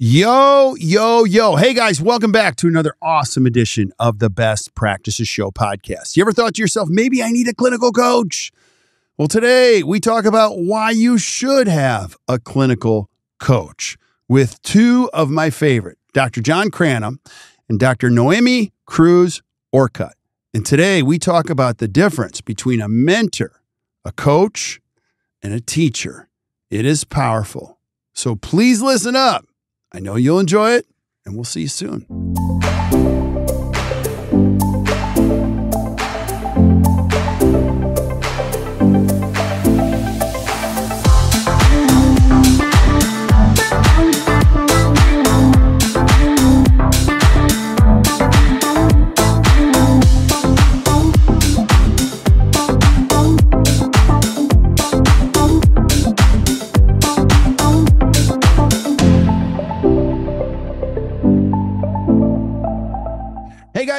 Yo, yo, yo. Hey guys, welcome back to another awesome edition of the Best Practices Show podcast. You ever thought to yourself, maybe I need a clinical coach? Well, today we talk about why you should have a clinical coach with two of my favorite, Dr. John Cranham and Dr. Noemi Cruz Orcutt. And today we talk about the difference between a mentor, a coach, and a teacher. It is powerful. So please listen up. I know you'll enjoy it, and we'll see you soon.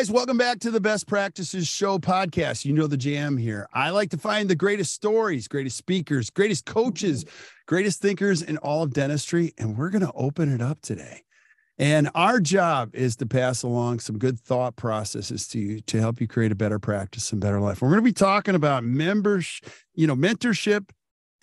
Welcome back to the Best Practices Show podcast. You know the jam here. I like to find the greatest stories, greatest speakers, greatest coaches, greatest thinkers in all of dentistry, and we're going to open it up today. And our job is to pass along some good thought processes to you to help you create a better practice and better life. We're going to be talking about members, you know, mentorship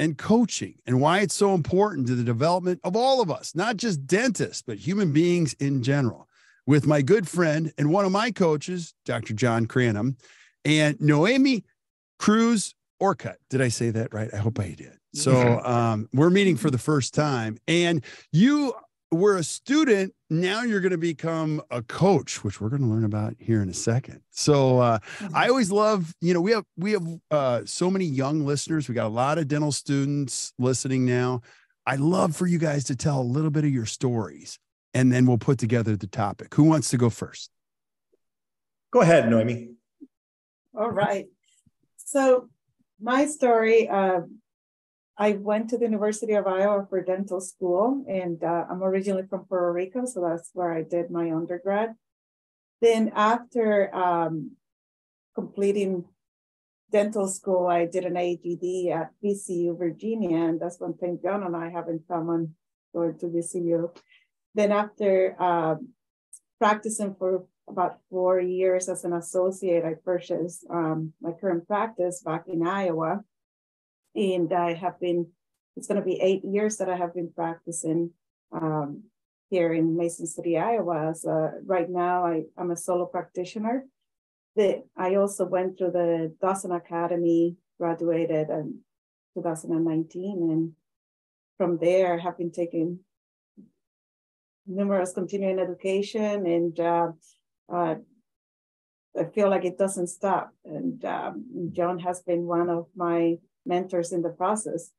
and coaching and why it's so important to the development of all of us, not just dentists, but human beings in general with my good friend and one of my coaches, Dr. John Cranham, and Noemi Cruz Orcutt. Did I say that right? I hope I did. So um, we're meeting for the first time, and you were a student. Now you're going to become a coach, which we're going to learn about here in a second. So uh, I always love, you know, we have we have uh, so many young listeners. We got a lot of dental students listening now. I love for you guys to tell a little bit of your stories and then we'll put together the topic. Who wants to go first? Go ahead, Noemi. All right. So, my story uh, I went to the University of Iowa for dental school, and uh, I'm originally from Puerto Rico, so that's where I did my undergrad. Then, after um, completing dental school, I did an AGD at VCU Virginia, and that's one thing John and I have in common going to VCU. Then after um, practicing for about four years as an associate, I purchased um, my current practice back in Iowa. And I have been, it's going to be eight years that I have been practicing um, here in Mason City, Iowa. So right now, I, I'm a solo practitioner. The, I also went through the Dawson Academy, graduated in 2019. And from there, I have been taking numerous continuing education and uh, uh, I feel like it doesn't stop. And um, John has been one of my mentors in the process.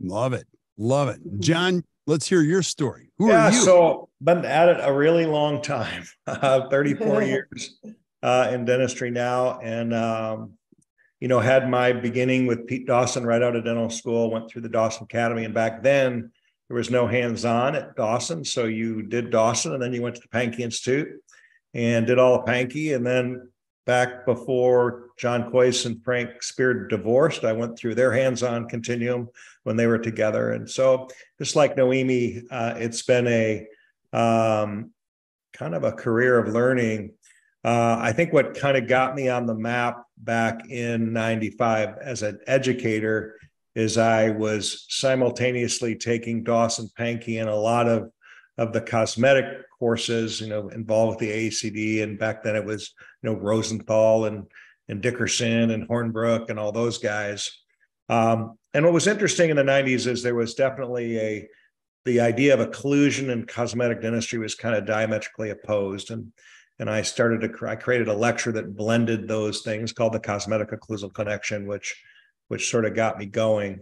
Love it. Love it. Mm-hmm. John, let's hear your story. Who yeah, are you? so been at it a really long time, uh, 34 years uh, in dentistry now. And, um, you know, had my beginning with Pete Dawson right out of dental school, went through the Dawson Academy. And back then, there was no hands-on at Dawson, so you did Dawson, and then you went to the Pankey Institute and did all the Pankey, and then back before John Kois and Frank Spear divorced, I went through their hands-on continuum when they were together, and so just like Noemi, uh, it's been a um, kind of a career of learning. Uh, I think what kind of got me on the map back in '95 as an educator is I was simultaneously taking Dawson Pankey and a lot of of the cosmetic courses, you know, involved with the ACD. And back then it was, you know, Rosenthal and and Dickerson and Hornbrook and all those guys. Um, and what was interesting in the 90s is there was definitely a the idea of occlusion and cosmetic dentistry was kind of diametrically opposed. And and I started to I created a lecture that blended those things called the cosmetic occlusal connection, which which sort of got me going.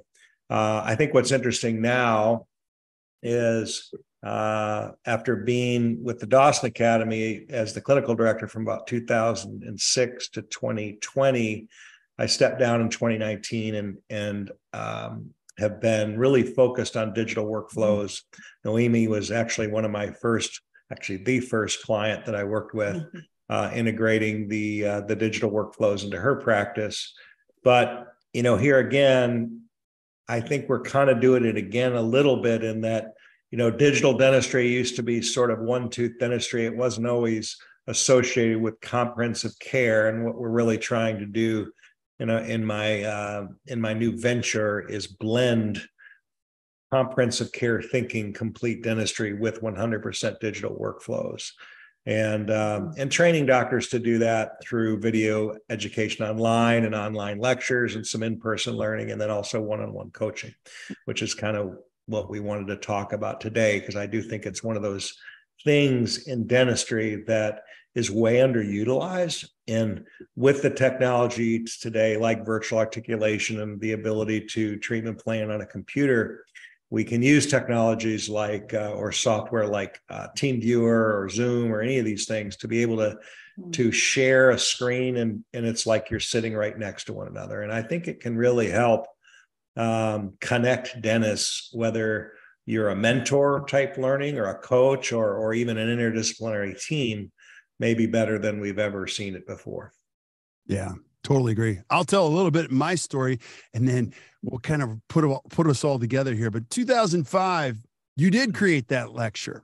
Uh, I think what's interesting now is uh, after being with the Dawson Academy as the clinical director from about 2006 to 2020, I stepped down in 2019 and and um, have been really focused on digital workflows. Noemi was actually one of my first, actually the first client that I worked with, uh, integrating the uh, the digital workflows into her practice. But you know, here again, I think we're kind of doing it again a little bit in that you know, digital dentistry used to be sort of one tooth dentistry. It wasn't always associated with comprehensive care. And what we're really trying to do, you know, in my uh, in my new venture is blend comprehensive care thinking, complete dentistry with 100% digital workflows and um, and training doctors to do that through video education online and online lectures and some in-person learning and then also one-on-one coaching which is kind of what we wanted to talk about today because i do think it's one of those things in dentistry that is way underutilized. And with the technology today like virtual articulation and the ability to treatment plan on a computer we can use technologies like uh, or software like uh, TeamViewer or Zoom or any of these things to be able to mm-hmm. to share a screen and and it's like you're sitting right next to one another. And I think it can really help um, connect dentists, whether you're a mentor type learning or a coach or or even an interdisciplinary team, maybe better than we've ever seen it before. Yeah, Totally agree. I'll tell a little bit my story, and then we'll kind of put put us all together here. But 2005, you did create that lecture,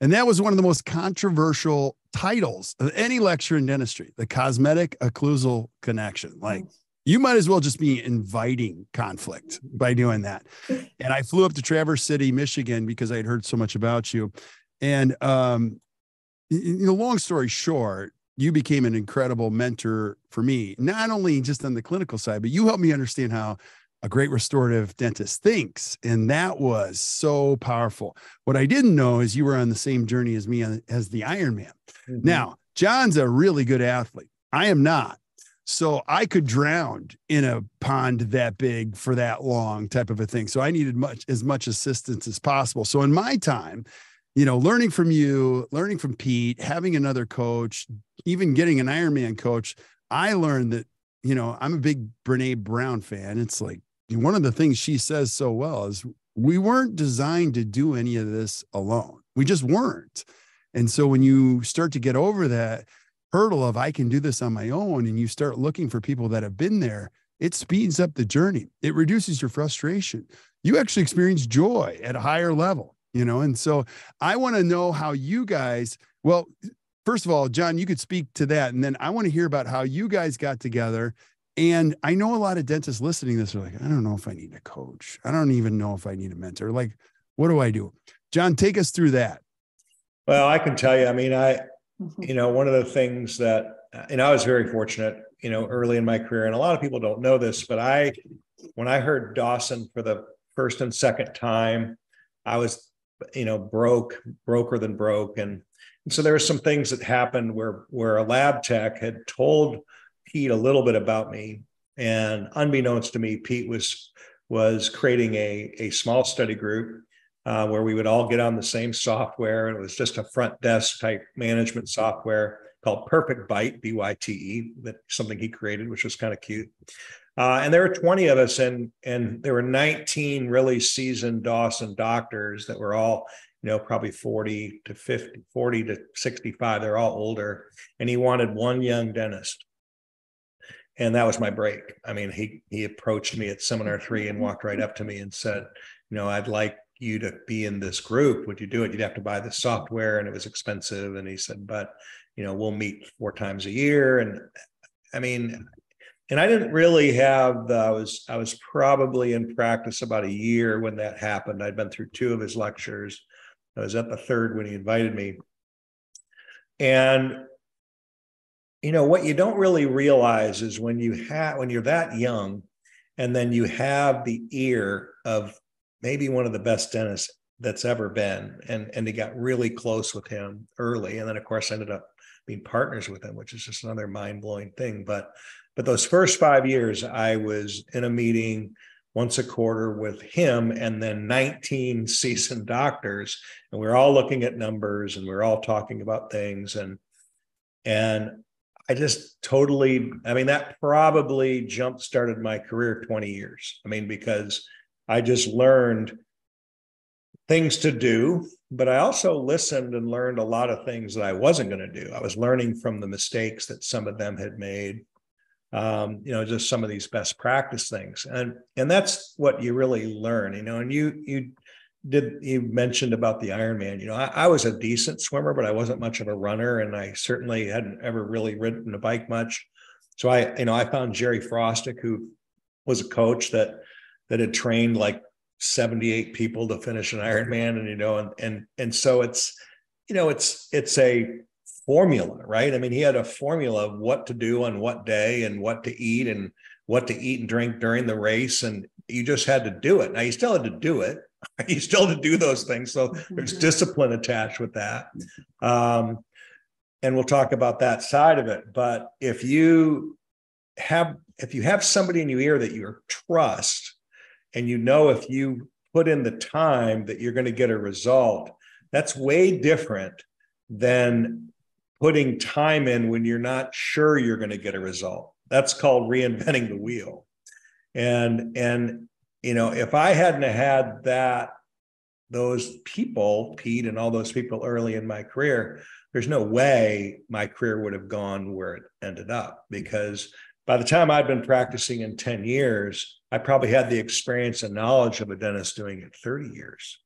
and that was one of the most controversial titles of any lecture in dentistry: the cosmetic occlusal connection. Like you might as well just be inviting conflict by doing that. And I flew up to Traverse City, Michigan, because I had heard so much about you. And um, you know, long story short, you became an incredible mentor for me, not only just on the clinical side, but you helped me understand how a great restorative dentist thinks. And that was so powerful. What I didn't know is you were on the same journey as me as the Ironman. Mm-hmm. Now, John's a really good athlete. I am not. So I could drown in a pond that big for that long, type of a thing. So I needed much as much assistance as possible. So in my time, you know, learning from you, learning from Pete, having another coach, even getting an Ironman coach, I learned that, you know, I'm a big Brené Brown fan. It's like one of the things she says so well is we weren't designed to do any of this alone. We just weren't. And so when you start to get over that hurdle of I can do this on my own and you start looking for people that have been there, it speeds up the journey. It reduces your frustration. You actually experience joy at a higher level you know? And so i want to know how you guys well first of all john you could speak to that and then i want to hear about how you guys got together. And i know a lot of dentists listening to this are like i don't know if i need a coach. I don't even know if i need a mentor. Like what do i do? John take us through that. Well i can tell you i mean i mm-hmm. you know one of the things that and i was very fortunate you know early in my career and a lot of people don't know this but i when i heard dawson for the first and second time i was you know broke broker than broke. And, and so there were some things that happened where where a lab tech had told pete a little bit about me. And unbeknownst to me pete was was creating a, a small study group uh, where we would all get on the same software. And it was just a front desk type management software called Perfect Byte b-y-t-e that something he created which was kind of cute uh, and there were 20 of us, and and there were 19 really seasoned Dawson doctors that were all, you know, probably 40 to 50, 40 to 65. They're all older. And he wanted one young dentist. And that was my break. I mean, he he approached me at seminar three and walked right up to me and said, you know, I'd like you to be in this group. Would you do it? You'd have to buy the software and it was expensive. And he said, but you know, we'll meet four times a year. And I mean, and I didn't really have the, I was I was probably in practice about a year when that happened. I'd been through two of his lectures. I was at the third when he invited me. And you know what you don't really realize is when you have when you're that young and then you have the ear of maybe one of the best dentists that's ever been and and they got really close with him early and then of course ended up being partners with him which is just another mind-blowing thing but but those first five years, I was in a meeting once a quarter with him and then 19 seasoned doctors. And we are all looking at numbers and we are all talking about things. And and I just totally, I mean, that probably jump started my career 20 years. I mean, because I just learned things to do, but I also listened and learned a lot of things that I wasn't going to do. I was learning from the mistakes that some of them had made um, you know, just some of these best practice things. And and that's what you really learn, you know, and you you did you mentioned about the Ironman? You know, I, I, was a decent swimmer, but I wasn't much of a runner, and I certainly hadn't ever really ridden a bike much. So I, you know, I found Jerry Frostick, who was a coach that that had trained like 78 people to finish an Ironman, and you know, and and and so it's, you know, it's it's a formula, right? I mean, he had a formula of what to do on what day and what to eat and what to eat and drink during the race, and you just had to do it. Now you still had to do it. You still had to do those things. So there's discipline attached with that. Um, and we'll talk about that side of it. But if you have if you have somebody in your ear that you trust, and you know if you put in the time that you're going to get a result, that's way different than putting time in when you're not sure you're going to get a result. That's called reinventing the wheel. And and you know, if I hadn't had that those people, Pete and all those people early in my career, there's no way my career would have gone where it ended up because by the time I'd been practicing in 10 years, I probably had the experience and knowledge of a dentist doing it 30 years.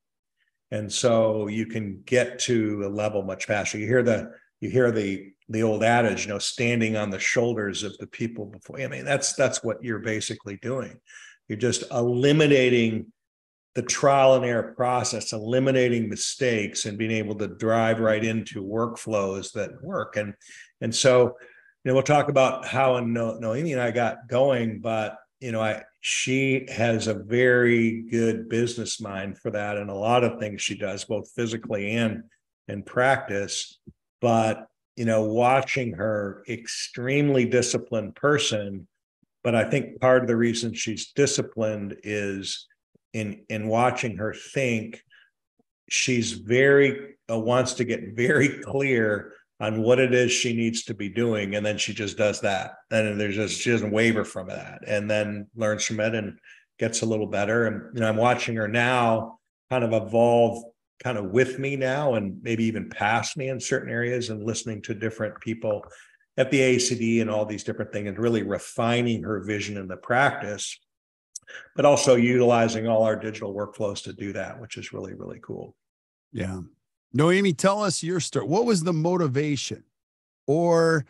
And so you can get to a level much faster. You hear the you hear the the old adage, you know, standing on the shoulders of the people before. I mean, that's that's what you're basically doing. You're just eliminating the trial and error process, eliminating mistakes and being able to drive right into workflows that work. And and so, you know, we'll talk about how and no, Noemi and I got going, but you know, I she has a very good business mind for that, and a lot of things she does, both physically and in practice. But you know, watching her extremely disciplined person but I think part of the reason she's disciplined is in in watching her think. She's very uh, wants to get very clear on what it is she needs to be doing, and then she just does that. And there's just she doesn't waver from that, and then learns from it and gets a little better. And you know, I'm watching her now kind of evolve kind of with me now and maybe even past me in certain areas and listening to different people at the ACD and all these different things and really refining her vision in the practice, but also utilizing all our digital workflows to do that, which is really, really cool. Yeah. Noemi, tell us your story. What was the motivation or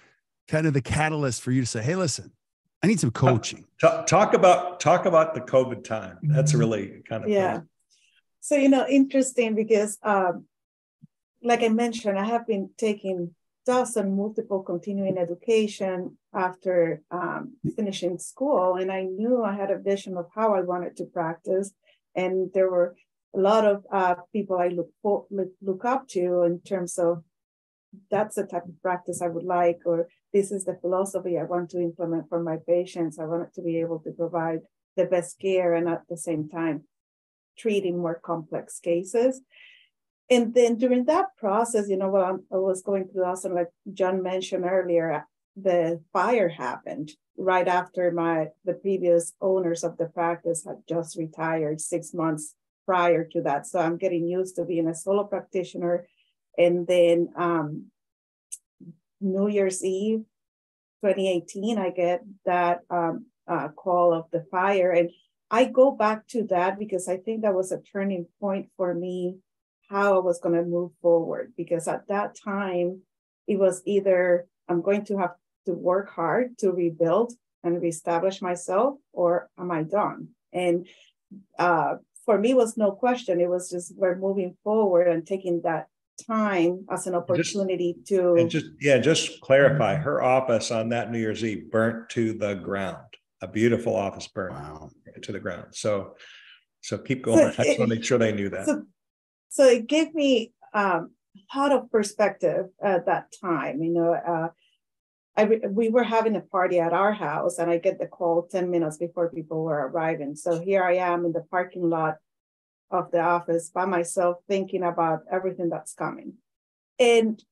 kind of the catalyst for you to say, hey, listen, I need some coaching. Talk, talk about talk about the COVID time. That's mm-hmm. really kind of yeah. Fun. So you know, interesting because um, like I mentioned, I have been taking and multiple continuing education after um, finishing school. And I knew I had a vision of how I wanted to practice. And there were a lot of uh, people I look, for, look, look up to in terms of that's the type of practice I would like, or this is the philosophy I want to implement for my patients. I want to be able to provide the best care and at the same time treating more complex cases and then during that process, you know, while I was going through also, like John mentioned earlier, the fire happened right after my the previous owners of the practice had just retired six months prior to that. So I'm getting used to being a solo practitioner. And then um, New Year's Eve, 2018, I get that um, uh, call of the fire. And I go back to that because I think that was a turning point for me how I was going to move forward because at that time it was either I'm going to have to work hard to rebuild and reestablish myself or am I done? And uh, for me was no question. It was just we're moving forward and taking that time as an opportunity just, to and just yeah just clarify her office on that new year's eve burnt to the ground a beautiful office burnt wow. To the ground so so keep going so i just want to make sure they knew that so so it gave me um, a lot of perspective at that time. You know, uh, I we were having a party at our house, and I get the call ten minutes before people were arriving. So here I am in the parking lot of the office by myself, thinking about everything that's coming, and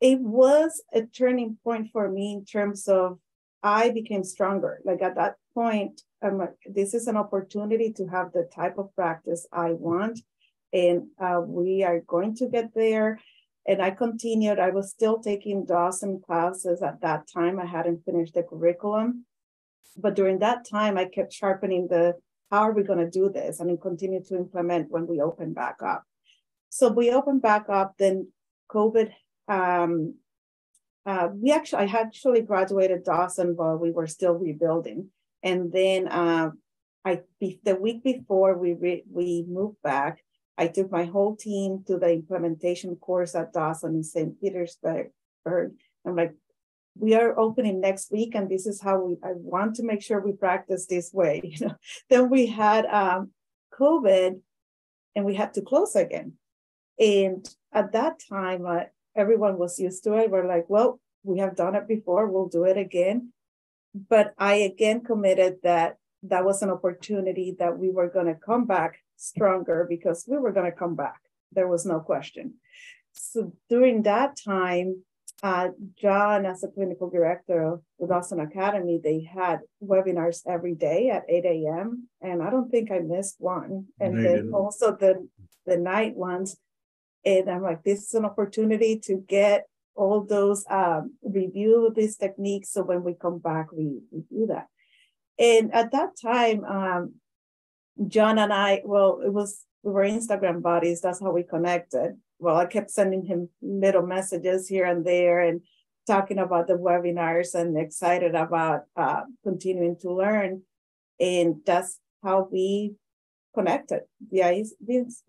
it was a turning point for me in terms of I became stronger. Like at that point, I'm this is an opportunity to have the type of practice I want and uh, we are going to get there. And I continued. I was still taking Dawson classes at that time. I hadn't finished the curriculum, but during that time, I kept sharpening the how are we going to do this? And continue to implement when we open back up. So we open back up, then COVID. Um, uh, we actually, I actually graduated Dawson while we were still rebuilding, and then uh, I the week before we re, we moved back, I took my whole team to the implementation course at Dawson in St. Petersburg. I'm like, we are opening next week, and this is how we. I want to make sure we practice this way. You know, then we had um, COVID, and we had to close again. And at that time, uh, everyone was used to it. We're like, well, we have done it before, we'll do it again. But I again committed that that was an opportunity that we were going to come back stronger because we were going to come back. There was no question. So during that time, uh, John, as a clinical director of the Dawson Academy, they had webinars every day at 8 a.m. And I don't think I missed one. And no, then also the, the night ones. And I'm like, this is an opportunity to get all those um, review these techniques. So when we come back, we, we do that. And at that time, um, John and I, well, it was we were Instagram buddies. That's how we connected. Well, I kept sending him little messages here and there and talking about the webinars and excited about uh, continuing to learn. And that's how we connected via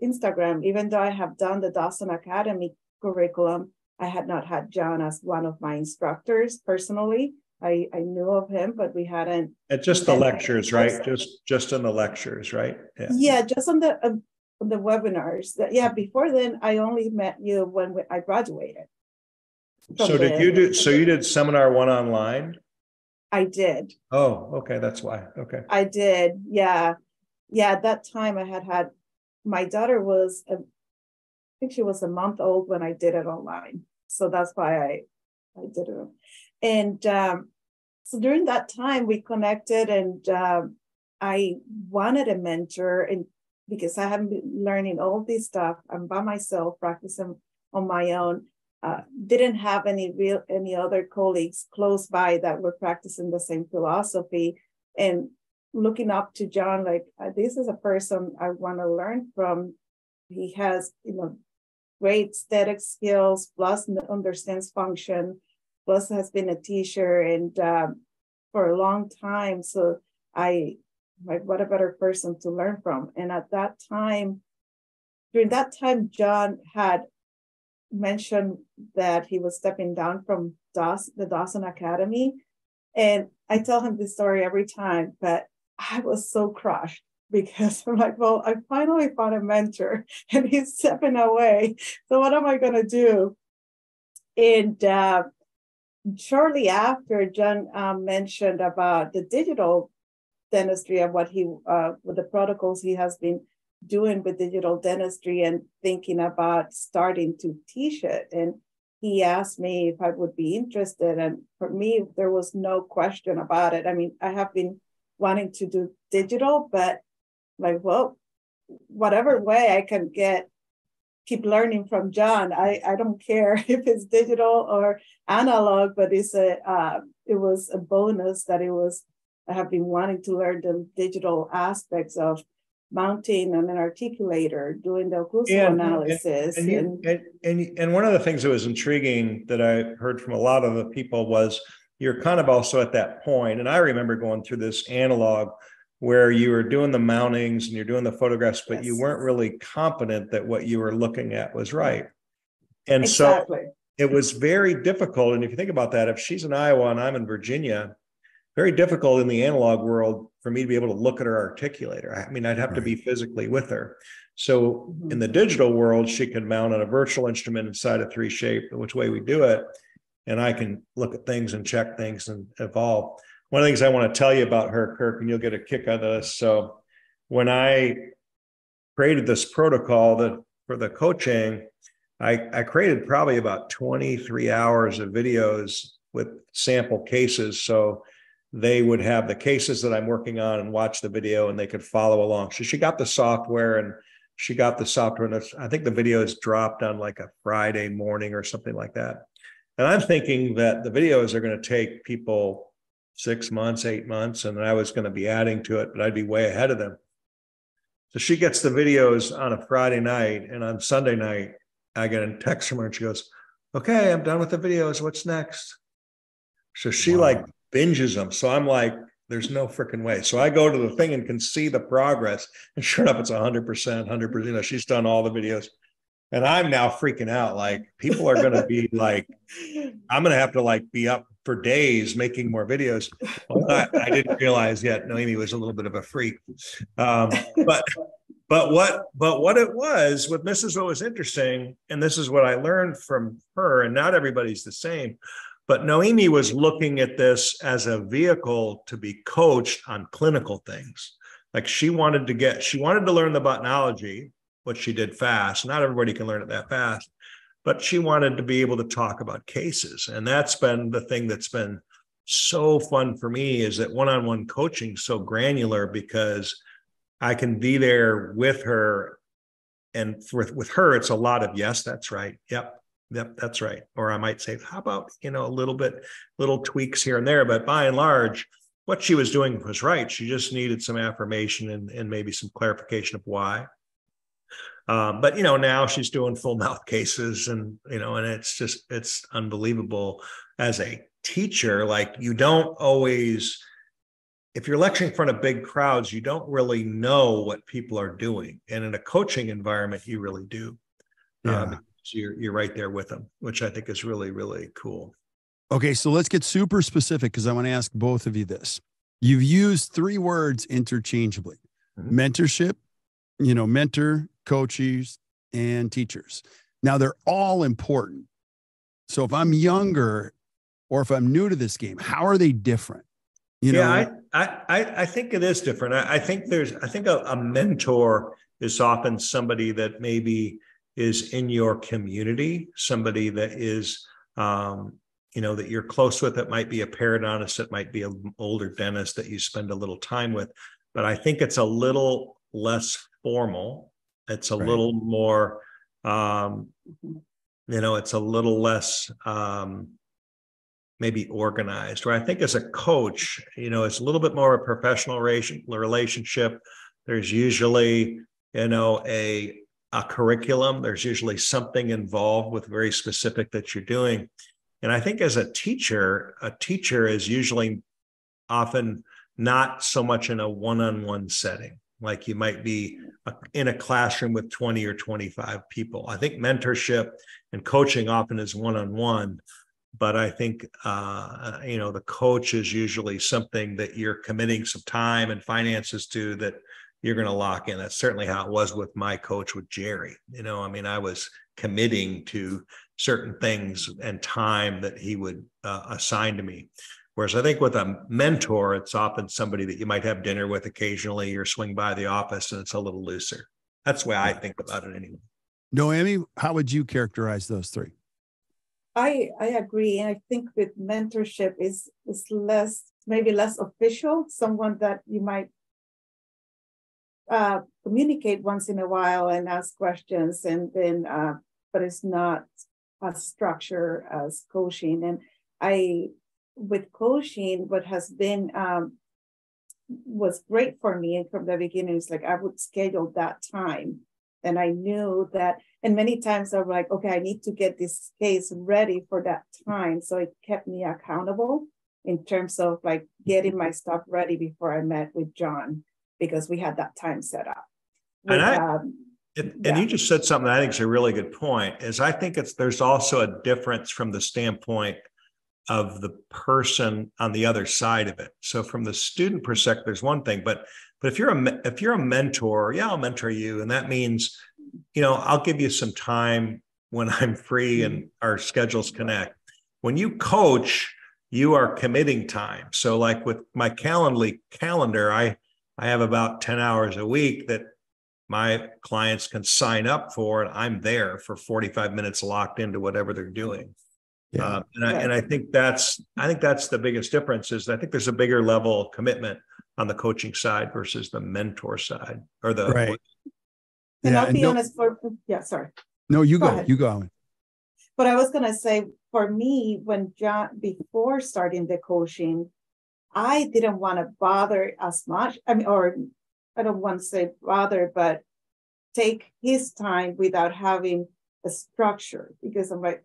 Instagram. Even though I have done the Dawson Academy curriculum, I had not had John as one of my instructors personally. I, I knew of him, but we hadn't. At just the lectures, right? Just just in the lectures, right? Yeah, yeah just on the uh, on the webinars. Yeah, before then, I only met you when we, I graduated. So did the, you do? So you did seminar one online? I did. Oh, okay, that's why. Okay. I did. Yeah, yeah. At that time, I had had my daughter was, a, I think she was a month old when I did it online. So that's why I I did it. And um, so during that time, we connected, and uh, I wanted a mentor, and because I haven't been learning all this stuff, I'm by myself, practicing on my own. Uh, didn't have any real any other colleagues close by that were practicing the same philosophy, and looking up to John, like uh, this is a person I want to learn from. He has, you know, great static skills, plus understands function, plus has been a teacher and um, for a long time. So I like what a better person to learn from. And at that time, during that time, John had mentioned that he was stepping down from Daws- the Dawson Academy. And I tell him this story every time, but I was so crushed because I'm like, well, I finally found a mentor and he's stepping away. So what am I going to do? And uh, shortly after, John um, mentioned about the digital dentistry and what he, uh, with the protocols he has been doing with digital dentistry and thinking about starting to teach it. And he asked me if I would be interested. And for me, there was no question about it. I mean, I have been wanting to do digital, but like, well, whatever way I can get keep learning from John. I, I don't care if it's digital or analog, but it's a uh, it was a bonus that it was. I have been wanting to learn the digital aspects of mounting and an articulator, doing the occlusal and, analysis. And, and, and, and, and one of the things that was intriguing that I heard from a lot of the people was you're kind of also at that point, and I remember going through this analog where you were doing the mountings and you're doing the photographs, but yes. you weren't really confident that what you were looking at was right. And exactly. so it was very difficult. And if you think about that, if she's in Iowa and I'm in Virginia, very difficult in the analog world for me to be able to look at her articulator. I mean, I'd have right. to be physically with her. So mm-hmm. in the digital world, she can mount on a virtual instrument inside a 3Shape, which way we do it. And I can look at things and check things and evolve one of the things I want to tell you about her, Kirk, and you'll get a kick out of this. So when I created this protocol that for the coaching, I, I created probably about 23 hours of videos with sample cases. So they would have the cases that I'm working on and watch the video and they could follow along. So she got the software and she got the software. And I think the video is dropped on like a Friday morning or something like that. And I'm thinking that the videos are going to take people six months, eight months, and I was going to be adding to it, but I'd be way ahead of them. So she gets the videos on a Friday night, and on Sunday night, I get a text from her, and she goes, "Okay, I'm done with the videos. What's next?" So she wow. like binges them. So I'm like, there's no freaking way. So I go to the thing and can see the progress. And sure enough, it's 100%, 100%. You know, she's done all the videos. And I'm now freaking out. Like, people are going to be like, I'm going to have to like be up for days making more videos. I, didn't realize yet Noemi was a little bit of a freak. Um, but but what but what it was with this is what was interesting, and this is what I learned from her, and not everybody's the same. But Noemi was looking at this as a vehicle to be coached on clinical things. Like she wanted to get, she wanted to learn the botanology, which she did fast. Not everybody can learn it that fast, but she wanted to be able to talk about cases. And that's been the thing that's been so fun for me is that one-on-one coaching so granular because I can be there with her. And with, with her, it's a lot of yes, that's right. Yep. Yep, that's right. Or I might say, how about, you know, a little bit, little tweaks here and there. But by and large, what she was doing was right. She just needed some affirmation and, and maybe some clarification of why. Um, but you know, now she's doing full mouth cases, and you know, and it's just it's unbelievable. As a teacher, like you don't always, if you're lecturing in front of big crowds, you don't really know what people are doing, and in a coaching environment, you really do. Yeah. Um, so you're you're right there with them, which I think is really really cool. Okay, so let's get super specific because I want to ask both of you this. You've used three words interchangeably: mm-hmm. mentorship, you know, mentor, coaches, and teachers. Now they're all important. So if I'm younger or if I'm new to this game, how are they different? You know, yeah, I I I think it is different. I, I think there's I think a, a mentor is often somebody that maybe is in your community, somebody that is, um, you know, that you're close with. It might be a periodontist, it might be an older dentist that you spend a little time with. But I think it's a little less formal. It's a right. little more, um, you know, it's a little less um, maybe organized. Or I think as a coach, you know, it's a little bit more of a professional relationship. There's usually, you know, a a curriculum. There's usually something involved with very specific that you're doing. And I think as a teacher, a teacher is usually often not so much in a one on one setting, like you might be in a classroom with 20 or 25 people. I think mentorship and coaching often is one on one. But I think, uh, you know, the coach is usually something that you're committing some time and finances to that you're going to lock in. That's certainly how it was with my coach with Jerry. You know, I mean, I was committing to certain things and time that he would uh, assign to me. Whereas I think with a mentor, it's often somebody that you might have dinner with occasionally or swing by the office and it's a little looser. That's the way I think about it anyway. Noemi, how would you characterize those three? I I agree. And I think with mentorship is is less maybe less official, someone that you might uh, communicate once in a while and ask questions, and then, uh, but it's not as structure as coaching. And I, with coaching, what has been um, was great for me and from the beginning is like I would schedule that time, and I knew that. And many times I'm like, okay, I need to get this case ready for that time, so it kept me accountable in terms of like getting my stuff ready before I met with John because we had that time set up. With, and I, um, and, yeah. and you just said something I think is a really good point. Is I think it's there's also a difference from the standpoint of the person on the other side of it. So from the student perspective, there's one thing, but but if you're a if you're a mentor, yeah, I'll mentor you, and that means, you know, I'll give you some time when I'm free and our schedules connect. When you coach, you are committing time. So like with my Calendly calendar, I I have about 10 hours a week that my clients can sign up for, and I'm there for 45 minutes locked into whatever they're doing. Yeah. Uh, and, I, and I think that's I think that's the biggest difference is I think there's a bigger level of commitment on the coaching side versus the mentor side or the right. And yeah, I'll be no, honest for yeah, sorry. No, you go, go you go. But I was gonna say for me, when John before starting the coaching, I didn't want to bother as much. I mean, or I don't want to say bother, but take his time without having a structure because I'm like,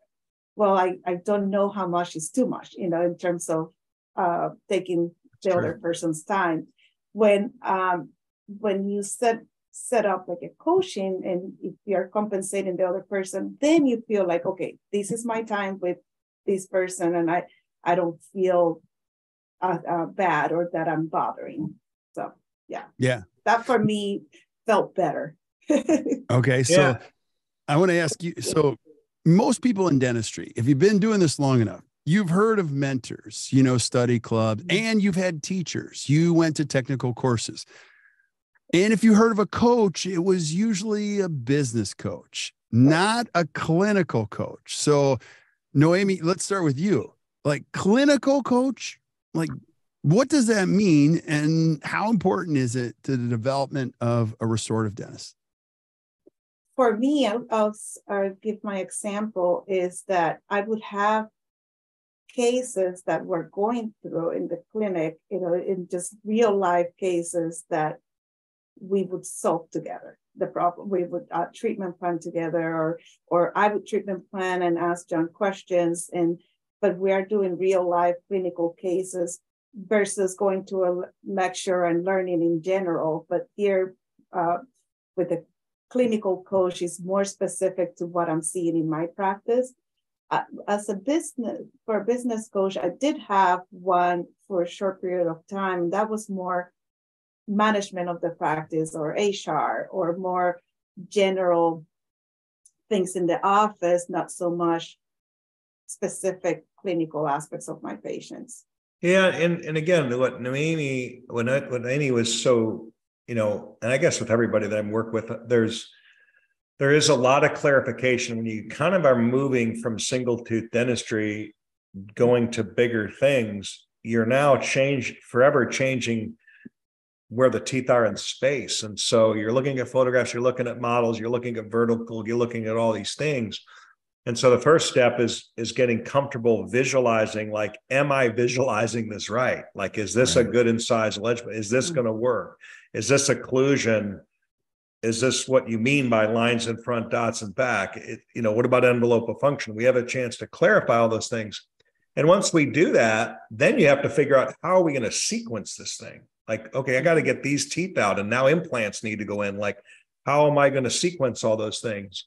well, I, I don't know how much is too much, you know, in terms of uh, taking the True. other person's time. When um, when you set set up like a coaching and if you're compensating the other person, then you feel like, okay, this is my time with this person, and I I don't feel uh, uh, bad or that I'm bothering. So yeah, yeah, that for me felt better. okay, so yeah. I want to ask you. So most people in dentistry, if you've been doing this long enough, you've heard of mentors, you know, study clubs, mm-hmm. and you've had teachers. You went to technical courses. And if you heard of a coach, it was usually a business coach, not a clinical coach. So, Noemi, let's start with you. Like clinical coach, like what does that mean and how important is it to the development of a restorative dentist? For me, I'll, I'll, I'll give my example is that I would have cases that we're going through in the clinic, you know, in just real life cases that we would solve together the problem. We would uh, treatment plan together, or or I would treatment plan and ask John questions. And but we are doing real life clinical cases versus going to a lecture and learning in general. But here, uh, with a clinical coach, is more specific to what I'm seeing in my practice uh, as a business for a business coach, I did have one for a short period of time. That was more management of the practice or HR or more general things in the office, not so much specific clinical aspects of my patients. Yeah, and and again, what Noemi when I, when was so you know, and I guess with everybody that I'm work with, uh, there's there is a lot of clarification when you kind of are moving from single tooth dentistry going to bigger things you're now change forever changing where the teeth are in space. And so you're looking at photographs you're looking at models you're looking at vertical you're looking at all these things and so the first step is is getting comfortable visualizing like am i visualizing this right like is this right. a good incisal ledgement is this mm. going to work is this occlusion is this what you mean by lines in front, dots in back? It, you know, what about envelope of function? We have a chance to clarify all those things. And once we do that, then you have to figure out how are we going to sequence this thing? Like, okay, I got to get these teeth out, and now implants need to go in. Like, how am I going to sequence all those things?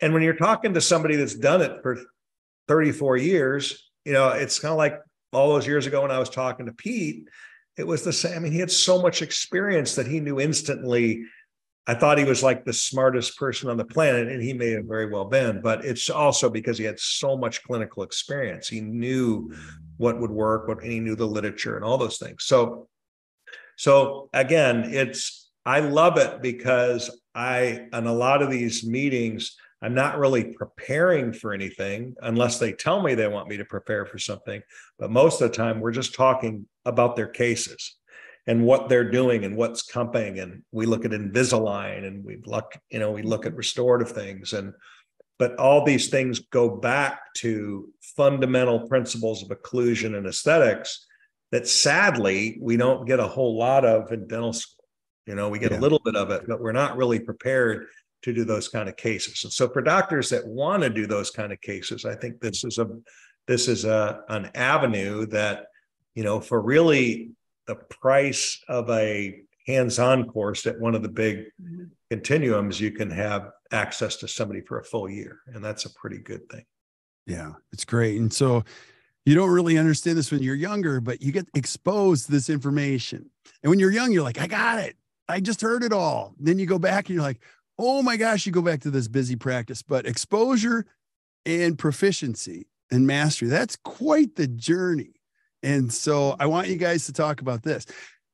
And when you're talking to somebody that's done it for 34 years, you know, it's kind of like all those years ago when I was talking to Pete, it was the same. I mean, he had so much experience that he knew instantly I thought he was like the smartest person on the planet, and he may have very well been, but it's also because he had so much clinical experience. He knew what would work, what and he knew the literature and all those things. So, so again, it's I love it because I on a lot of these meetings, I'm not really preparing for anything unless they tell me they want me to prepare for something. But most of the time, we're just talking about their cases and what they're doing and what's coming. And we look at Invisalign and we look, you know, we look at restorative things. And but all these things go back to fundamental principles of occlusion and aesthetics that sadly we don't get a whole lot of in dental school. You know, we get yeah. a little bit of it, but we're not really prepared to do those kind of cases. And so for doctors that want to do those kind of cases, I think this is a this is a an avenue that, you know, for really the price of a hands-on course at one of the big mm-hmm. continuums, you can have access to somebody for a full year, and that's a pretty good thing. Yeah, it's great. And so you don't really understand this when you're younger, but you get exposed to this information. And when you're young, you're like, I got it. I just heard it all. Then you go back and you're like, oh my gosh, you go back to this busy practice. But exposure and proficiency and mastery, that's quite the journey. And so I want you guys to talk about this.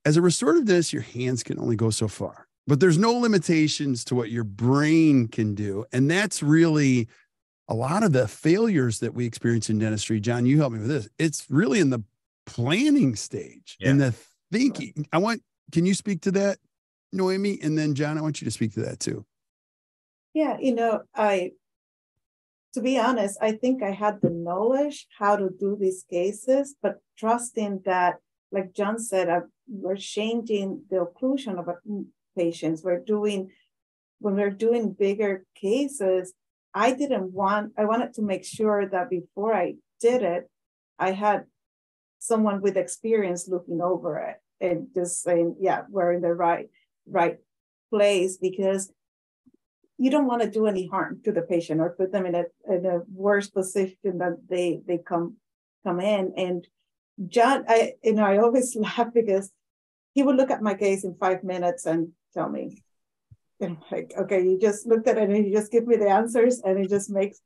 As a restorative dentist, your hands can only go so far, but there's no limitations to what your brain can do. And that's really a lot of the failures that we experience in dentistry. John, you help me with this. It's really in the planning stage, yeah. in the thinking. I want, can you speak to that, Noemi? And then, John, I want you to speak to that too. Yeah, you know, I to be honest, I think I had the knowledge how to do these cases, but trusting that, like John said, I, we're changing the occlusion of a mm, patients. We're doing when we're doing bigger cases, I didn't want, I wanted to make sure that before I did it, I had someone with experience looking over it and just saying, yeah, we're in the right, right place because you don't want to do any harm to the patient or put them in a, in a worse position that they, they come, come in. And John, I, you know, I always laugh because he would look at my case in five minutes and tell me, and I'm like, okay, you just looked at it and you just give me the answers and it just makes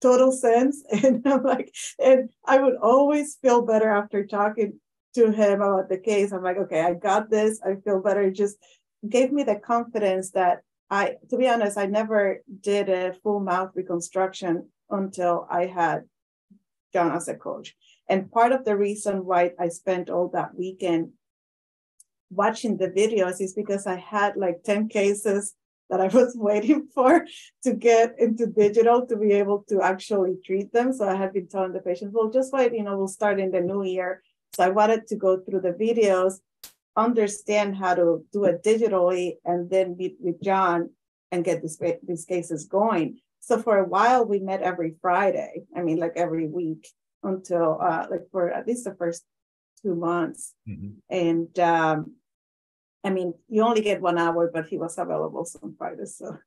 total sense. And I'm like, and I would always feel better after talking to him about the case. I'm like, okay, I got this. I feel better. It just gave me the confidence that I, to be honest, I never did a full mouth reconstruction until I had John as a coach. And part of the reason why I spent all that weekend watching the videos is because I had like 10 cases that I was waiting for to get into digital to be able to actually treat them. So I had been telling the patients, well, just wait, you know, we'll start in the new year. So I wanted to go through the videos, understand how to do it digitally, and then meet with John and get this, these cases going. So for a while, we met every Friday. I mean, like every week until uh, like for at least the first two months. Mm-hmm. And um, I mean, you only get one hour, but he was available some Fridays, so.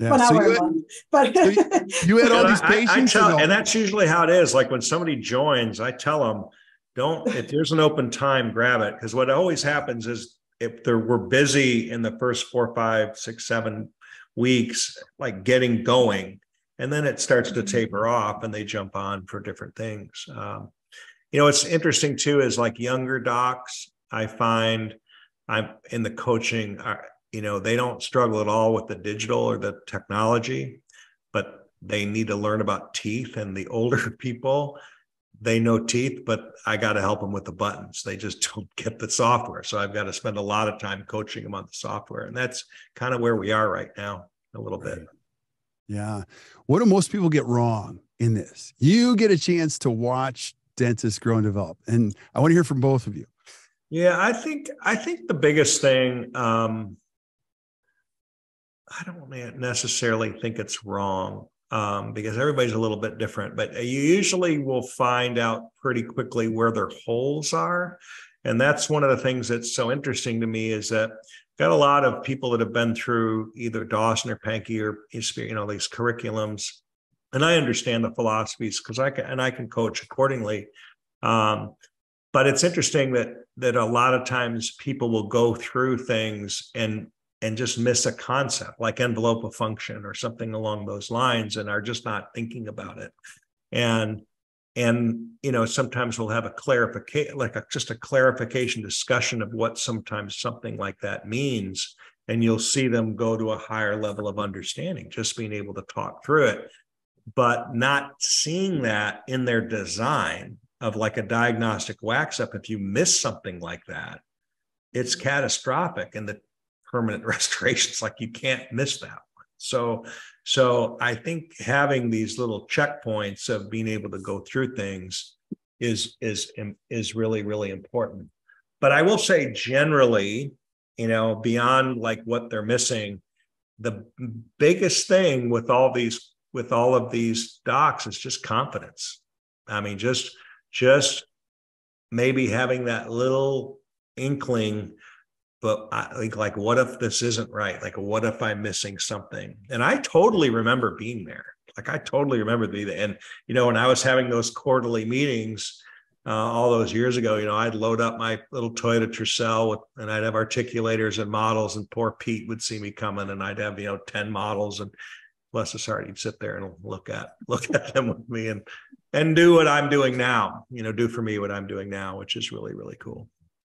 Yeah. One so hour you, had, but so you, had all these patients, I, I tell, and that's usually how it is. Like when somebody joins, I tell them, "Don't if there's an open time, grab it." Because what always happens is if they we're busy in the first four, five, six, seven weeks, like getting going, and then it starts to mm-hmm. taper off, and they jump on for different things. Um, you know, what's interesting too is like younger docs. I find I'm in the coaching, uh, you know, they don't struggle at all with the digital or the technology, but they need to learn about teeth. And the older people, they know teeth, but I got to help them with the buttons. They just don't get the software. So I've got to spend a lot of time coaching them on the software. And that's kind of where we are right now, a little bit. Yeah. What do most people get wrong in this? You get a chance to watch dentists grow and develop. And I want to hear from both of you. Yeah, I think I think the biggest thing. Um, I don't necessarily think it's wrong um, because everybody's a little bit different, but you usually will find out pretty quickly where their holes are, and that's one of the things that's so interesting to me is that I've got a lot of people that have been through either Dawson or Pankey or you know these curriculums, and I understand the philosophies because I can and I can coach accordingly. Um, but it's interesting that that a lot of times people will go through things and and just miss a concept like envelope of function or something along those lines and are just not thinking about it and and you know sometimes we'll have a clarification like a, just a clarification discussion of what sometimes something like that means and you'll see them go to a higher level of understanding just being able to talk through it but not seeing that in their design of like a diagnostic wax up, if you miss something like that, it's catastrophic. And the permanent restorations. like you can't miss that one. So, so I think having these little checkpoints of being able to go through things is is is really really important. But I will say generally, you know, beyond like what they're missing, the biggest thing with all these with all of these docs is just confidence. I mean, just just maybe having that little inkling but I think like what if this isn't right? Like what if i'm missing something? And i totally remember being there. Like i totally remember being there and you know when i was having those quarterly meetings uh, all those years ago you know i'd load up my little toyota tercel with, and i'd have articulators and models and poor pete would see me coming and i'd have you know 10 models and bless his heart he'd sit there and look at look at them with me and and do what I'm doing now, you know, do for me what I'm doing now, which is really, really cool.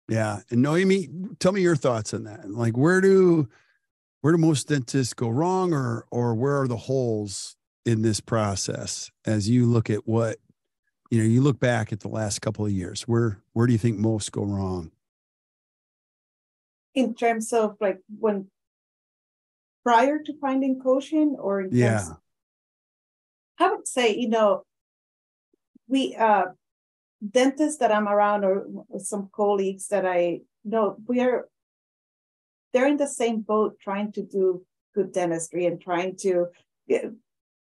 Yeah. And Noemi, tell me your thoughts on that. Like where do where do most dentists go wrong or or where are the holes in this process as you look at what you know, you look back at the last couple of years, where where do you think most go wrong? In terms of like when prior to finding coaching or yeah. I would say, you know, we uh, dentists that I'm around or some colleagues that I know, we are they're in the same boat trying to do good dentistry and trying to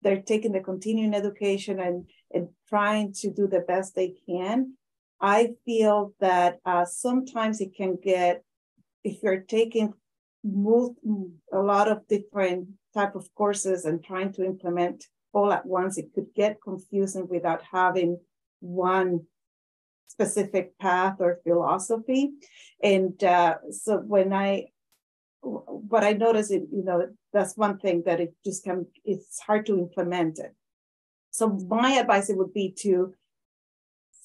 they're taking the continuing education and and trying to do the best they can. I feel that uh, sometimes it can get if you're taking a lot of different type of courses and trying to implement all at once, it could get confusing without having one specific path or philosophy. And uh, so when I, what I notice, it, you know, that's one thing that it just can, it's hard to implement it. So my advice it would be to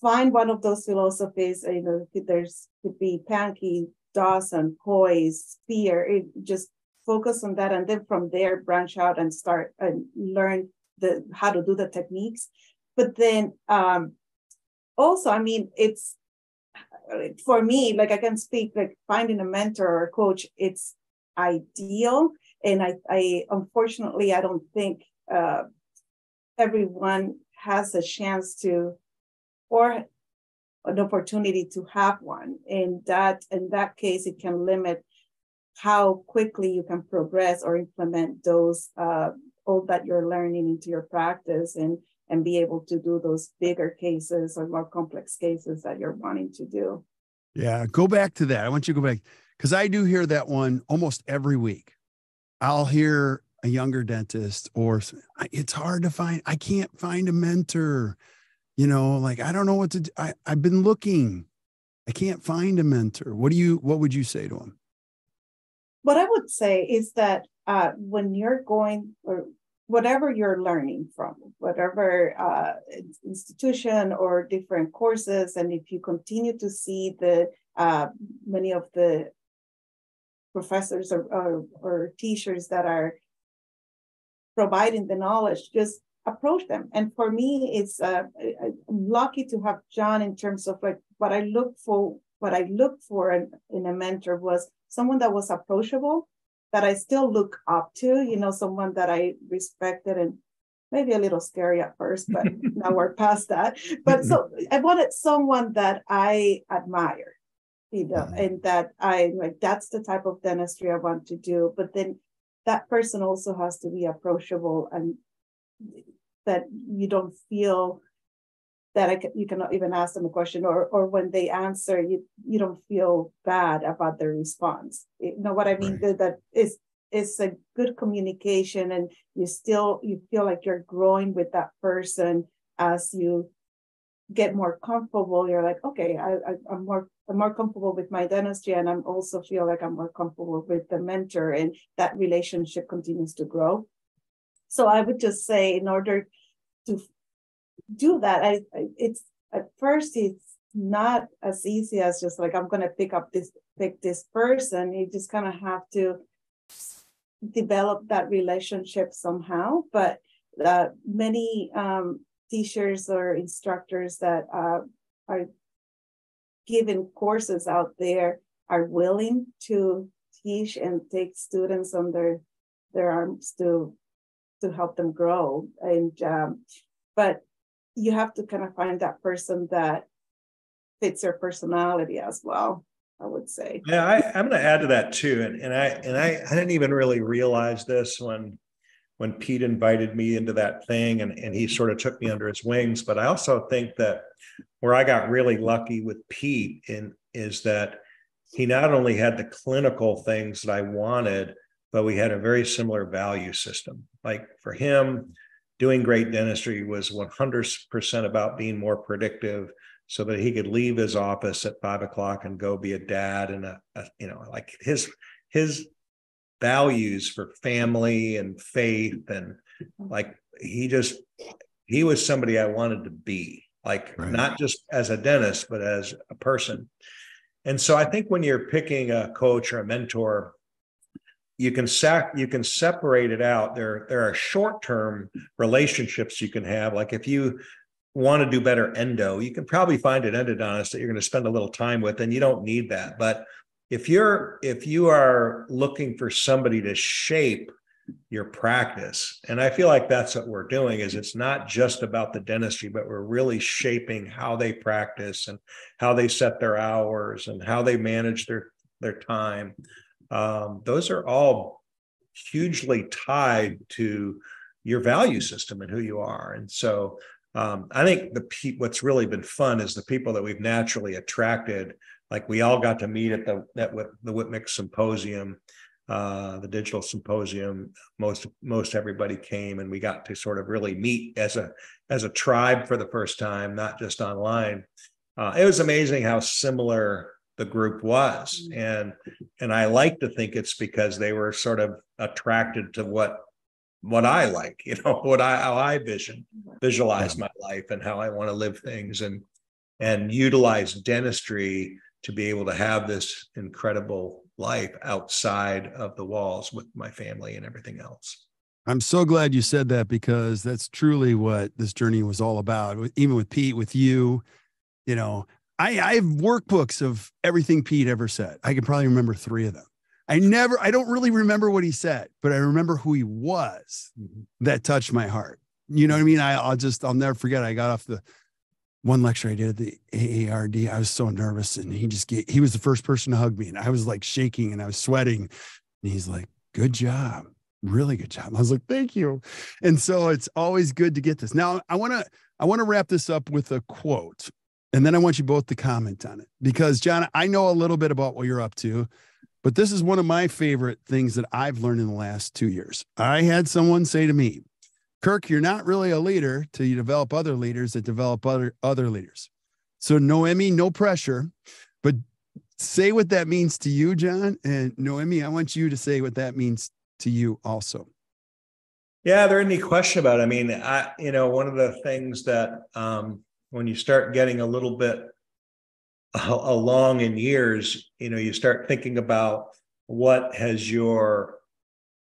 find one of those philosophies. You know, there's could be Pankey, Dawson, Kois, Spear. It just focus on that, and then from there branch out and start and learn the how to do the techniques. But then um, also, I mean, it's for me, like I can speak, like finding a mentor or a coach, it's ideal. And I, I unfortunately, I don't think uh, everyone has a chance to or an opportunity to have one. And that in that case, it can limit how quickly you can progress or implement those uh, all that you're learning into your practice and and be able to do those bigger cases or more complex cases that you're wanting to do. Yeah, go back to that. I want you to go back because I do hear that one almost every week. I'll hear a younger dentist or it's hard to find, I can't find a mentor. You know, like I don't know what to do. I, I've been looking. I can't find a mentor. What do you what would you say to them? What I would say is that uh, when you're going or whatever you're learning from, whatever uh, institution or different courses, and if you continue to see the uh, many of the professors or, or, or teachers that are providing the knowledge, just approach them. And for me, it's uh, I'm lucky to have John in terms of like what I look for. What I look for in, in a mentor was someone that was approachable, that I still look up to, you know, someone that I respected and maybe a little scary at first, but now we're past that. But so I wanted someone that I admire, you know, mm-hmm. and that I like that's the type of dentistry I want to do. But then that person also has to be approachable and that you don't feel that I can, you cannot even ask them a question or or when they answer you you don't feel bad about their response. You know what i mean? Right. that, is it's a good communication and you still you feel like you're growing with that person as you get more comfortable. You're like okay I, I i'm more i'm more comfortable with my dentistry and i'm also feel like i'm more comfortable with the mentor and that relationship continues to grow. So i would just say in order to do that. I, I it's at first it's not as easy as just like I'm gonna pick up this pick this person. You just kind of have to develop that relationship somehow. But uh, many um, teachers or instructors that uh, are giving courses out there are willing to teach and take students under their arms to to help them grow and um, but you have to kind of find that person that fits your personality as well i would say. Yeah I, i'm going to add to that too and, and i and I, I didn't even really realize this when when pete invited me into that thing and, and he sort of took me under his wings but i also think that where i got really lucky with pete in is that he not only had the clinical things that i wanted but we had a very similar value system. Like for him doing great dentistry was 100% about being more predictive so that he could leave his office at five o'clock and go be a dad and a, a, you know like his his values for family and faith and mm-hmm. like he just he was somebody i wanted to be like right. not just as a dentist but as a person and so i think when you're picking a coach or a mentor you can sac you can separate it out. There there are short-term relationships you can have. Like if you want to do better endo you can probably find an endodontist that you're going to spend a little time with and you don't need that. But if you're if you are looking for somebody to shape your practice and i feel like that's what we're doing is it's not just about the dentistry but we're really shaping how they practice and how they set their hours and how they manage their their time um, those are all hugely tied to your value system and who you are. And so um, I think the pe- what's really been fun is the people that we've naturally attracted. Like we all got to meet at the at the Whip Symposium, uh, the digital symposium. Most most everybody came, and we got to sort of really meet as a as a tribe for the first time, not just online. Uh, it was amazing how similar the group was, mm. and and I like to think it's because they were sort of attracted to what what I like, you know, what I how I vision visualize my life and how I want to live things and and utilize dentistry to be able to have this incredible life outside of the walls with my family and everything else. I'm so glad you said that because that's truly what this journey was all about. Even with Pete, with you, you know, I, I have workbooks of everything Pete ever said. I can probably remember three of them. I never, I don't really remember what he said, but I remember who he was mm-hmm. that touched my heart. You know what I mean? I, I'll just, I'll never forget. I got off the one lecture I did at the AARD. I was so nervous and he just gave, he was the first person to hug me and I was like shaking and I was sweating. And he's like, good job. Really good job. I was like, thank you. And so it's always good to get this. Now I want to, I want to wrap this up with a quote. And then I want you both to comment on it because John, I know a little bit about what you're up to. But this is one of my favorite things that I've learned in the last two years. I had someone say to me, Kirk, you're not really a leader till you develop other leaders that develop other, other leaders. So, Noemi, no pressure, but say what that means to you, John. And Noemi, I want you to say what that means to you also. Yeah, there any question about it. I mean, I, you know, one of the things that um, when you start getting a little bit uh, along in years, you know, you start thinking about what has your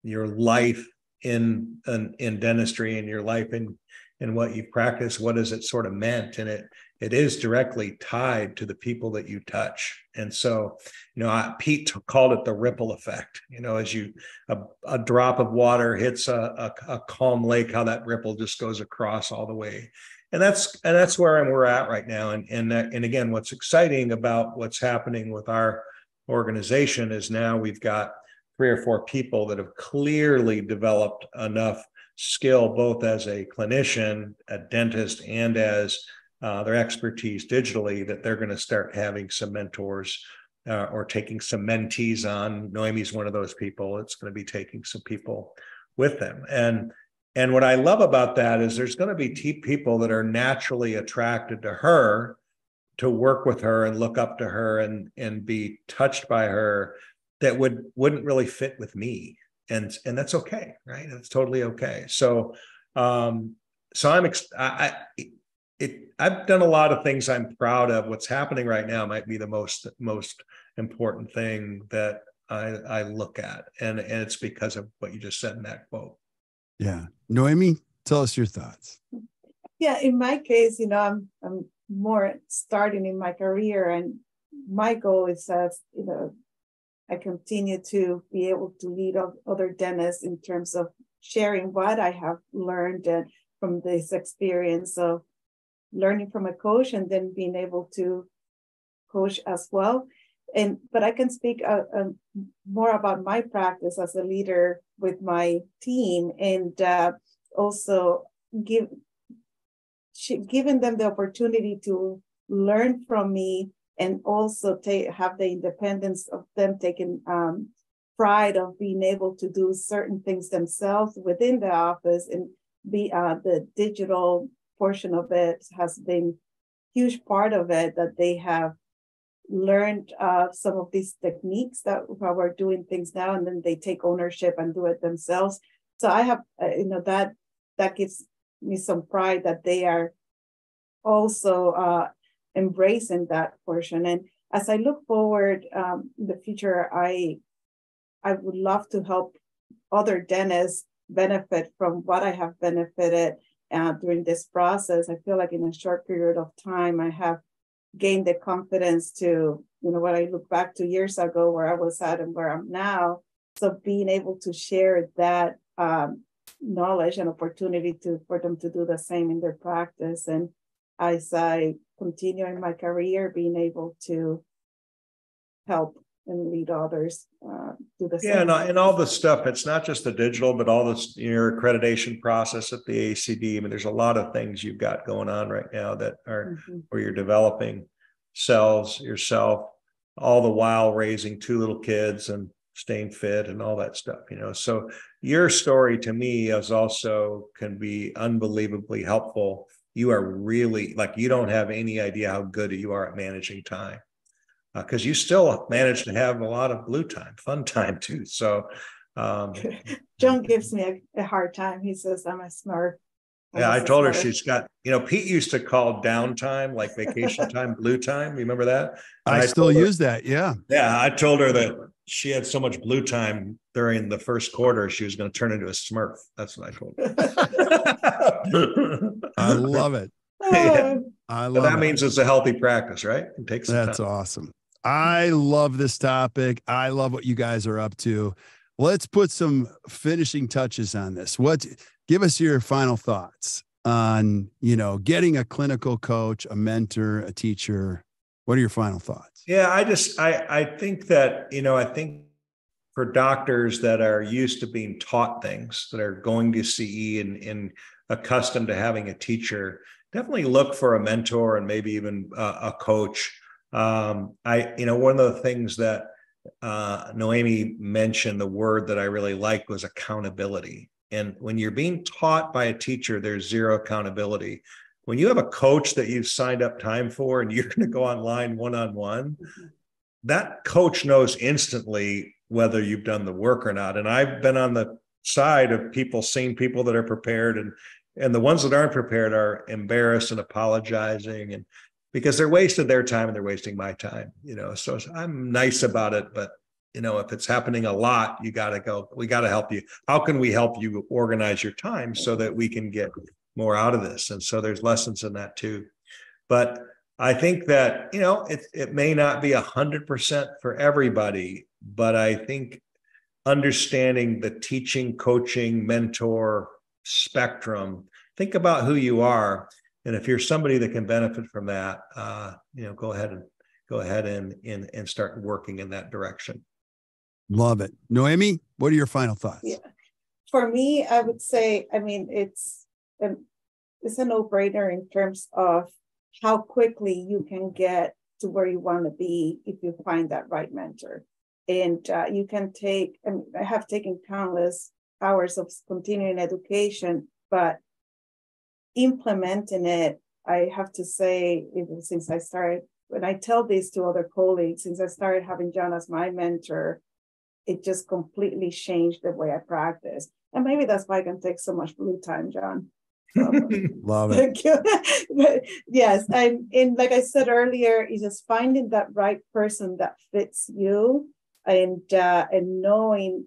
your life in in, in dentistry and your life in in what you practice, what has it sort of meant? And it it is directly tied to the people that you touch. And so, you know, I, Pete called it the ripple effect. You know, as you a, a drop of water hits a, a, a calm lake, how that ripple just goes across all the way and that's and that's where we're at right now. And and and again, what's exciting about what's happening with our organization is now we've got three or four people that have clearly developed enough skill, both as a clinician, a dentist, and as uh, their expertise digitally, that they're going to start having some mentors uh, or taking some mentees on. Noemi's one of those people. It's going to be taking some people with them, and and what I love about that is there's going to be people that are naturally attracted to her to work with her and look up to her and and be touched by her that would wouldn't really fit with me. And and that's okay right? That's totally okay. So um so i'm ex- I, I it i've done a lot of things i'm proud of. What's happening right now might be the most most important thing that i i look at. And and it's because of what you just said in that quote yeah. Noemi, tell us your thoughts. Yeah, in my case, you know, I'm I'm more starting in my career and my goal is that, you know, I continue to be able to lead other dentists in terms of sharing what I have learned and from this experience of learning from a coach and then being able to coach as well and but I can speak uh, uh, more about my practice as a leader with my team, and uh, also give giving them the opportunity to learn from me, and also take have the independence of them taking um, pride of being able to do certain things themselves within the office, and be uh, the digital portion of it has been huge part of it that they have learned uh, some of these techniques that we're doing things now, and then they take ownership and do it themselves. So I have, uh, you know, that that gives me some pride that they are also uh, embracing that portion. And as I look forward um, in the future, I I would love to help other dentists benefit from what I have benefited uh, during this process. I feel like in a short period of time, I have gain the confidence to, you know, when I look back to years ago where I was at and where I'm now. So being able to share that um, knowledge and opportunity to for them to do the same in their practice. And as I continue in my career, being able to help and lead others uh, do the yeah, same. And, and all the stuff. It's not just the digital, but all this your accreditation process at the ACD. I mean, there's a lot of things you've got going on right now that are mm-hmm. where you're developing cells yourself, all the while raising two little kids and staying fit and all that stuff. You know, so your story to me is also can be unbelievably helpful. You are really like you don't have any idea how good you are at managing time because uh, you still manage to have a lot of blue time, fun time too. So, um, John gives me a, a, hard time. He says I'm a smart. Yeah, I told her she's got, you know, Pete used to call downtime like vacation time, blue time. You remember that? I, I, still use that. Yeah. Yeah. I told her that she had so much blue time during the first quarter, she was going to turn into a smurf. That's what I told her. I love it. Yeah. I love but that it. means it's a healthy practice, right? It takes That's time. awesome. I love this topic. I love what you guys are up to. Let's put some finishing touches on this. What give us your final thoughts on, you know, getting a clinical coach, a mentor, a teacher. What are your final thoughts? Yeah, I just I I think that, you know, I think for doctors that are used to being taught things, that are going to CE and, and accustomed to having a teacher, definitely look for a mentor and maybe even a, a coach um, I, you know, one of the things that uh, Noemi mentioned, the word that I really liked was accountability. And when you're being taught by a teacher, there's zero accountability. When you have a coach that you've signed up time for and you're going to go online one on one, that coach knows instantly whether you've done the work or not. And I've been on the side of people seeing people that are prepared and and the ones that aren't prepared are embarrassed and apologizing and because they're wasting their time and they're wasting my time you know so i'm nice about it but you know if it's happening a lot you got to go we got to help you. How can we help you organize your time so that we can get more out of this? And so there's lessons in that too. But i think that you know it, it may not be a hundred percent for everybody but i think understanding the teaching coaching mentor spectrum think about who you are and if you're somebody that can benefit from that, uh, you know, go ahead and go ahead and, and and start working in that direction. Love it. Noemi, what are your final thoughts? Yeah. For me, I would say, I mean, it's a, it's a no-brainer in terms of how quickly you can get to where you want to be if you find that right mentor. And uh, you can take, I, mean, I have taken countless hours of continuing education, but implementing it, I have to say, even since I started, when I tell this to other colleagues, since I started having John as my mentor, it just completely changed the way I practice. And maybe that's why I can take so much blue time, John. Love it. but yes, and, and like I said earlier, is just finding that right person that fits you and uh, and knowing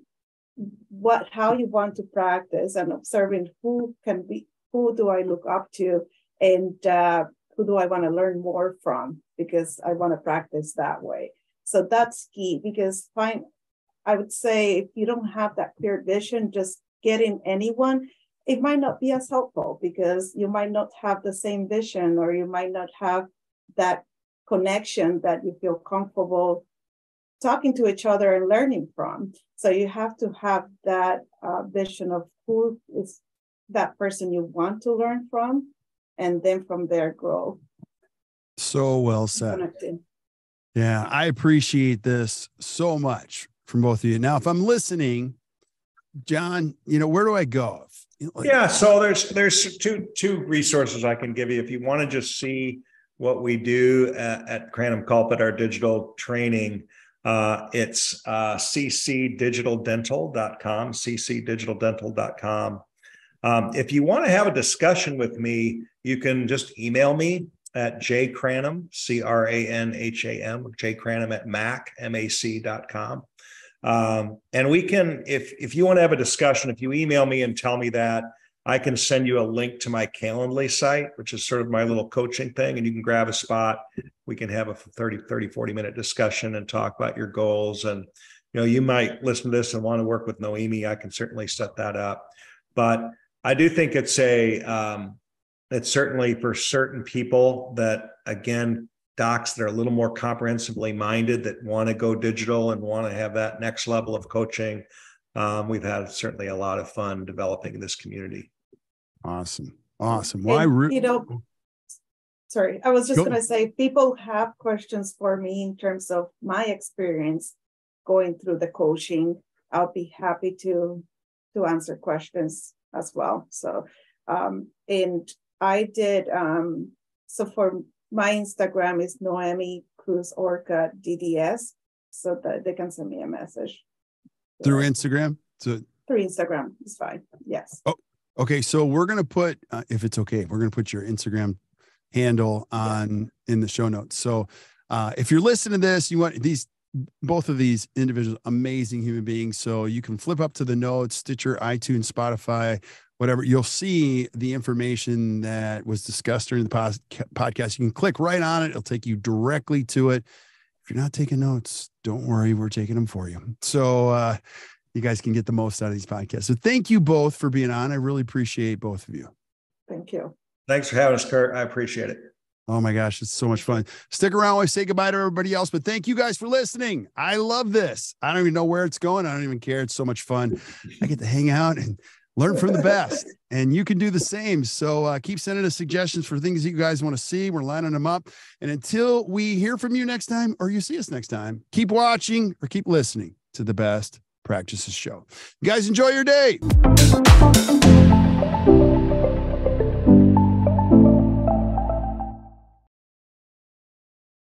what how you want to practice and observing who can be who do I look up to and uh, who do I want to learn more from because I want to practice that way. So that's key because fine, I would say if you don't have that clear vision, just getting anyone, it might not be as helpful because you might not have the same vision or you might not have that connection that you feel comfortable talking to each other and learning from. So you have to have that uh, vision of who is that person you want to learn from, and then from there grow. So well said. Connected. Yeah, I appreciate this so much from both of you. Now, if I'm listening, John, you know, where do I go? Like, yeah, so there's there's two two resources I can give you if you want to just see what we do at, at Cranham Culpet, our digital training. Uh, it's uh, ccdigitaldental.com, ccdigitaldental.com. Um, if you want to have a discussion with me, you can just email me at jcranham, C R A N H A M, jcranham at mac, mac.com. Um, and we can, if if you want to have a discussion, if you email me and tell me that, I can send you a link to my Calendly site, which is sort of my little coaching thing, and you can grab a spot. We can have a 30, 30, 40 minute discussion and talk about your goals. And, you know, you might listen to this and want to work with Noemi. I can certainly set that up. But I do think it's a um, it's certainly for certain people that again docs that are a little more comprehensively minded that want to go digital and want to have that next level of coaching. Um, we've had certainly a lot of fun developing this community. Awesome. Awesome. Well, and, re- you know, sorry, I was just going to say people have questions for me in terms of my experience going through the coaching. I'll be happy to to answer questions as well. So, um, and I did um, so for my Instagram is Noemi Cruz Orcutt DDS, so that they can send me a message through Instagram. So through Instagram is fine. Yes. Oh, okay. So we're gonna put, uh, if it's okay, we're gonna put your Instagram handle on yeah. in the show notes. So uh, if you're listening to this, you want these both of these individuals, amazing human beings. So you can flip up to the notes, Stitcher, iTunes, Spotify, whatever, you'll see the information that was discussed during the podcast. You can click right on it, it'll take you directly to it. If you're not taking notes, don't worry, we're taking them for you. So, uh, you guys can get the most out of these podcasts. So, thank you both for being on. I really appreciate both of you. Thank you. Thanks for having us, Kirk. I appreciate it. Oh my gosh, it's so much fun. Stick around while I say goodbye to everybody else, but thank you guys for listening. I love this. I don't even know where it's going. I don't even care. It's so much fun. I get to hang out and learn from the best and you can do the same so uh, keep sending us suggestions for things that you guys want to see we're lining them up and until we hear from you next time or you see us next time keep watching or keep listening to the best practices show you guys enjoy your day